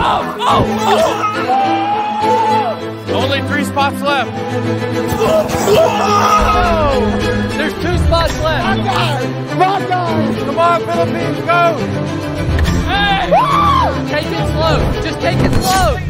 oh, oh. Only three spots left. There's two spots left. Come on, Philippines, go! Hey, Take it slow. Just take it slow.